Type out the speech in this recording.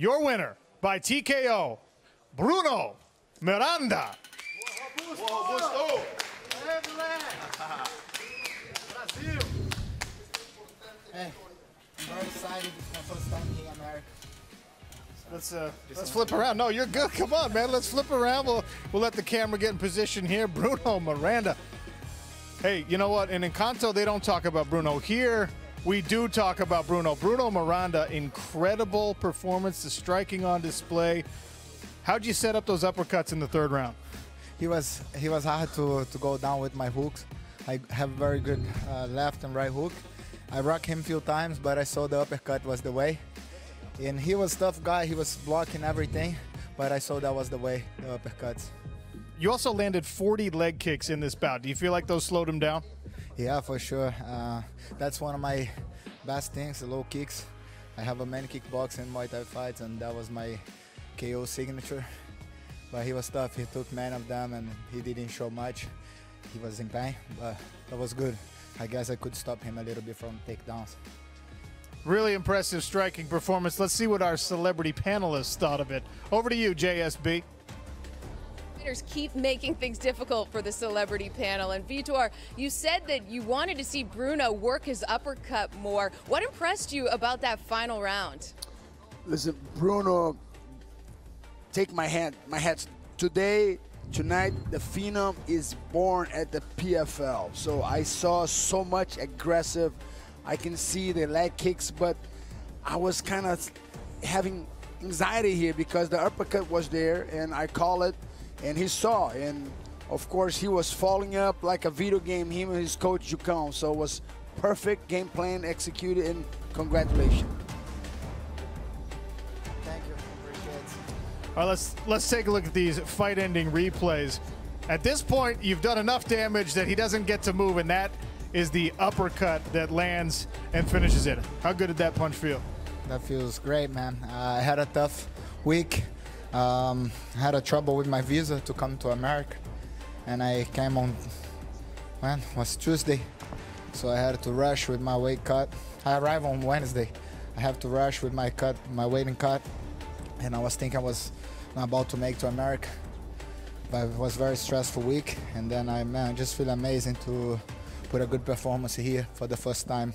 your winner by TKO, Bruno Miranda. Let's uh, let's flip around. No, you're good. Come on, man. Let's flip around. We'll we'll let the camera get in position here. Bruno Miranda. Hey, you know what? In Encanto, they don't talk about Bruno. Here, we do talk about Bruno. Bruno Miranda, incredible performance, the striking on display. How'd you set up those uppercuts in the third round? He was he was hard to, to go down with my hooks. I have very good uh, left and right hook. I rocked him a few times, but I saw the uppercut was the way. And he was tough guy. He was blocking everything, but I saw that was the way, the uppercuts. You also landed 40 leg kicks in this bout. Do you feel like those slowed him down? Yeah, for sure. Uh, that's one of my best things, the low kicks. I have a many kickbox and Muay Thai fights, and that was my KO signature. But he was tough. He took many of them, and he didn't show much. He was in pain, but that was good. I guess I could stop him a little bit from takedowns. Really impressive striking performance. Let's see what our celebrity panelists thought of it. Over to you, JSB. Fighters keep making things difficult for the celebrity panel. And Vitor, you said that you wanted to see Bruno work his uppercut more. What impressed you about that final round? Listen, Bruno, take my hand, my hats. Today, tonight, the Phenom is born at the PFL. So I saw so much aggressive. I can see the leg kicks, but I was kind of having anxiety here because the uppercut was there, and I call it, and he saw, and of course he was falling up like a video game. Him and his coach Jucão, so it was perfect game plan executed, and congratulations. Thank you. Appreciate it. All right, let's let's take a look at these fight-ending replays. At this point, you've done enough damage that he doesn't get to move, and that is the uppercut that lands and finishes it. How good did that punch feel? That feels great, man. Uh, I had a tough week. Um, had a trouble with my visa to come to America, and I came on. When was Tuesday, so I had to rush with my weight cut. I arrived on Wednesday. I have to rush with my cut, my weighting cut, and I was thinking I was not about to make to America. But it was very stressful week, and then I man, I just feel amazing to put a good performance here for the first time